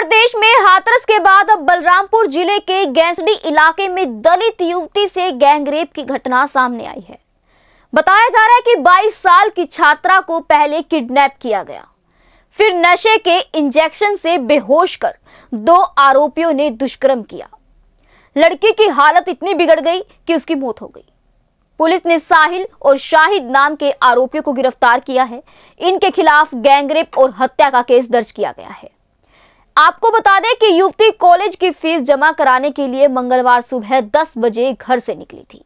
प्रदेश में हाथरस के बाद अब बलरामपुर ज़िले के गैंसडी इलाके में दलित युवती से गैंगरेप की घटना सामने आई है। बताया जा रहा है कि 22 साल की छात्रा को पहले किडनैप किया गया। फिर नशे के इंजेक्शन से बेहोश कर दो आरोपियों ने दुष्कर्म किया। लड़की की हालत इतनी बिगड़ गई कि उसकी मौत हो गई। पुलिस ने साहिल और शाहिद नाम के आरोपियों को गिरफ़्तार किया है। इनके खिलाफ गैंगरेप और हत्या का केस दर्ज किया गया है। आपको बता दें कि युवती कॉलेज की फ़ीस जमा कराने के लिए मंगलवार सुबह 10 बजे घर से निकली थी।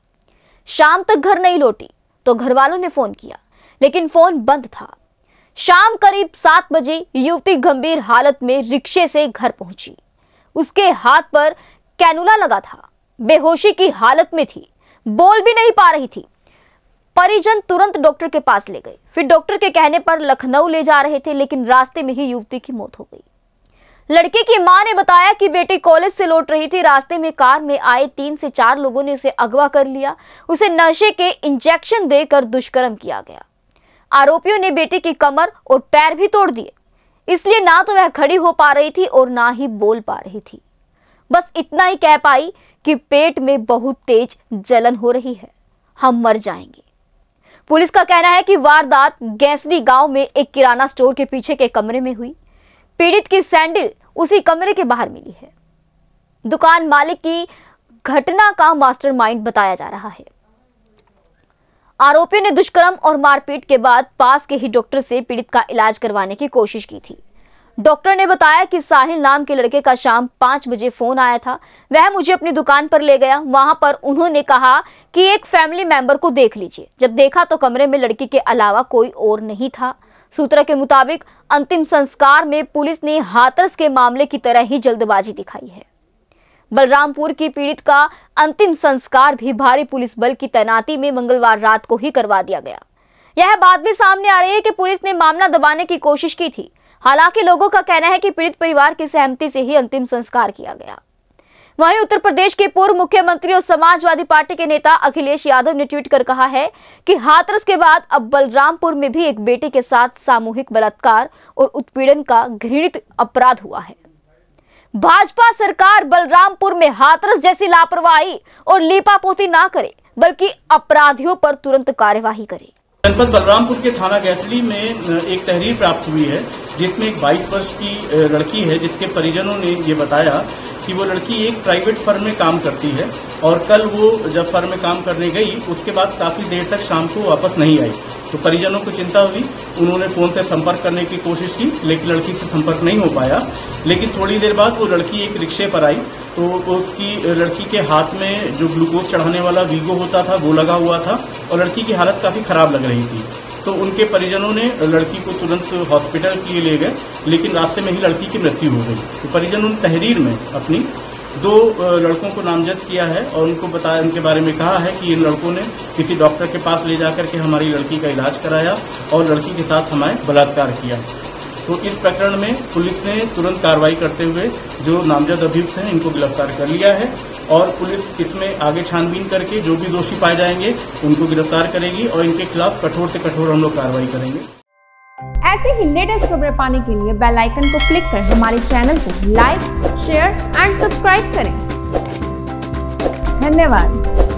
शाम तक घर नहीं लौटी तो घर वालों ने फ़ोन किया, लेकिन फ़ोन बंद था। शाम करीब सात बजे युवती गंभीर हालत में रिक्शे से घर पहुँची। उसके हाथ पर कैनुला लगा था। बेहोशी की हालत में थी। बोल भी नहीं पा रही थी। परिजन तुरंत डॉक्टर के पास ले गए। फिर डॉक्टर के कहने पर लखनऊ ले जा रहे थे, लेकिन रास्ते में ही युवती की मौत हो गई। लड़के की माँ ने बताया कि बेटी कॉलेज से लौट रही थी। रास्ते में कार में आए तीन से चार लोगों ने उसे अगवा कर लिया। उसे नशे के इंजेक्शन देकर दुष्कर्म किया गया। आरोपियों ने बेटी की कमर और पैर भी तोड़ दिए। इसलिए ना तो वह खड़ी हो पा रही थी और ना ही बोल पा रही थी। बस इतना ही कह पाई कि पेट में बहुत तेज जलन हो रही है। हम मर जाएँगे। पुलिस का कहना है कि वारदात गैसडी गाँव में एक किराना स्टोर के पीछे के कमरे में हुई। पीड़ित की सैंडल उसी कमरे के बाहर मिली है। दुकान मालिक की घटना का मास्टरमाइंड बताया जा रहा है। आरोपियों ने दुष्कर्म और मारपीट के बाद पास के ही डॉक्टर से पीड़ित का इलाज करवाने की कोशिश की थी। डॉक्टर ने बताया कि साहिल नाम के लड़के का शाम पाँच बजे फ़ोन आया था। वह मुझे अपनी दुकान पर ले गया। वहाँ पर उन्होंने कहा कि एक फैमिली मेंबर को देख लीजिए। जब देखा तो कमरे में लड़की के अलावा कोई और नहीं था। सूत्रों के मुताबिक अंतिम संस्कार में पुलिस ने हाथरस के मामले की तरह ही जल्दबाजी दिखाई है। बलरामपुर की पीड़ित का अंतिम संस्कार भी भारी पुलिस बल की तैनाती में मंगलवार रात को ही करवा दिया गया। यह बात भी सामने आ रही है कि पुलिस ने मामला दबाने की कोशिश की थी। हालाँकि लोगों का कहना है कि पीड़ित परिवार की सहमति से ही अंतिम संस्कार किया गया। वहीं उत्तर प्रदेश के पूर्व मुख्यमंत्री और समाजवादी पार्टी के नेता अखिलेश यादव ने ट्वीट कर कहा है कि हाथरस के बाद अब बलरामपुर में भी एक बेटे के साथ सामूहिक बलात्कार और उत्पीड़न का घृणित अपराध हुआ है। भाजपा सरकार बलरामपुर में हाथरस जैसी लापरवाही और लीपापोती ना करे, बल्कि अपराधियों पर तुरंत कार्यवाही करे। जनपद बलरामपुर के थाना गैसली में एक तहरीर प्राप्त हुई है, जिसमें एक 22 वर्ष की लड़की है, जिसके परिजनों ने ये बताया कि वो लड़की एक प्राइवेट फर्म में काम करती है और कल वो जब फर्म में काम करने गई, उसके बाद काफ़ी देर तक शाम को वापस नहीं आई। तो परिजनों को चिंता हुई, उन्होंने फ़ोन से संपर्क करने की कोशिश की, लेकिन लड़की से संपर्क नहीं हो पाया। लेकिन थोड़ी देर बाद वो लड़की एक रिक्शे पर आई तो उसकी लड़की के हाथ में जो ग्लूकोज चढ़ाने वाला वीगो होता था, वो लगा हुआ था और लड़की की हालत काफ़ी खराब लग रही थी। तो उनके परिजनों ने लड़की को तुरंत हॉस्पिटल के लिए ले गए, लेकिन रास्ते में ही लड़की की मृत्यु हो गई। तो परिजनों ने तहरीर में अपनी दो लड़कों को नामजद किया है और उनको बताया, उनके बारे में कहा है कि इन लड़कों ने किसी डॉक्टर के पास ले जाकर के हमारी लड़की का इलाज कराया और लड़की के साथ हमारे बलात्कार किया। तो इस प्रकरण में पुलिस ने तुरंत कार्रवाई करते हुए जो नामजद अभियुक्त हैं, इनको गिरफ़्तार कर लिया है। और पुलिस इसमें आगे छानबीन करके जो भी दोषी पाए जाएँगे, उनको गिरफ़्तार करेगी और इनके खिलाफ कठोर से कठोर हम लोग कार्रवाई करेंगे। ऐसे ही लेटेस्ट खबरें पाने के लिए बेल आइकन को क्लिक कर हमारे चैनल को लाइक, शेयर एंड सब्सक्राइब करें। धन्यवाद।